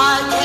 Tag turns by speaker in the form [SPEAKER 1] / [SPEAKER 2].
[SPEAKER 1] I